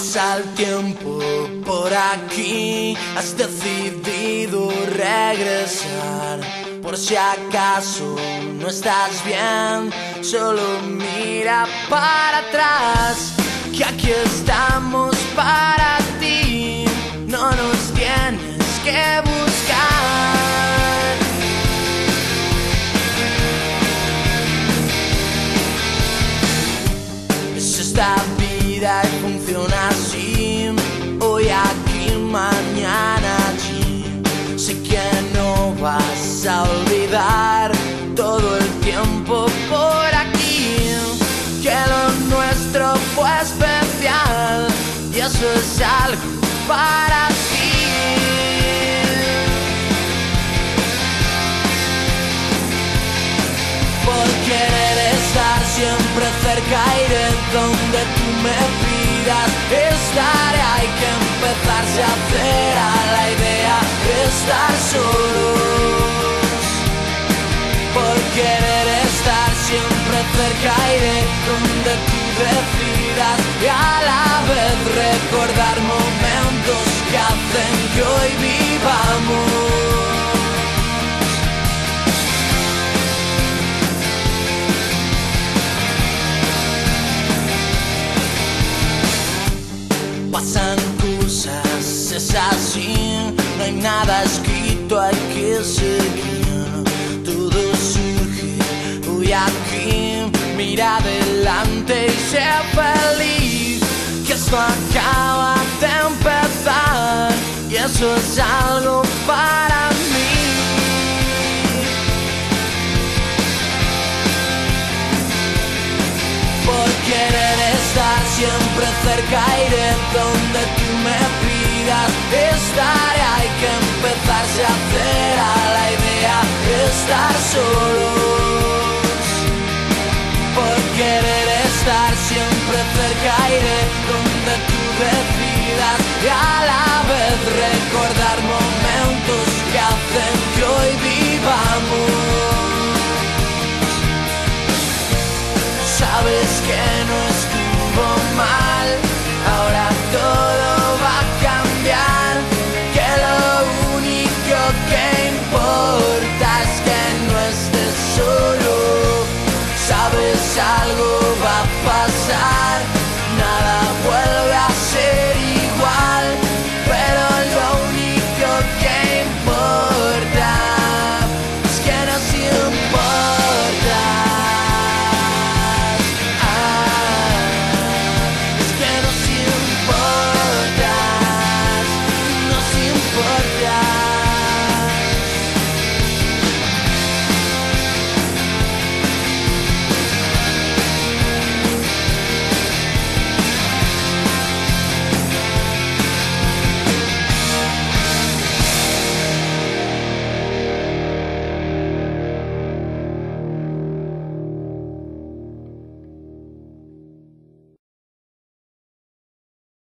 Pasa el tiempo por aquí, has decidido regresar. Por si acaso no estás bien, solo mira para atrás, que aquí estamos para ti. No nos tienes que buscar. Es esta vida Hoy aquí, mañana allí. Sé que no vas a olvidar todo el tiempo por aquí. Que lo nuestro fue especial y eso es algo para ti. por querer estar siempre cerca iré donde tú me empezarse a hacer a la idea de estar solos. Por querer estar siempre cerca iré donde tú decidas y a la vez recordar momentos que hacen que hoy vivamos. Pasan nada escrito, hay que seguir. Todo surge hoy aquí, mira adelante y sé feliz, que esto acaba de empezar y eso es algo para mí. por querer estar siempre cerca iré donde tú y a la vez recordar momentos que hacen que hoy vivamos. Sabes que no estuvo mal, ahora todo va a cambiar, que lo único que importa es que no estés solo, sabes algo va a pasar.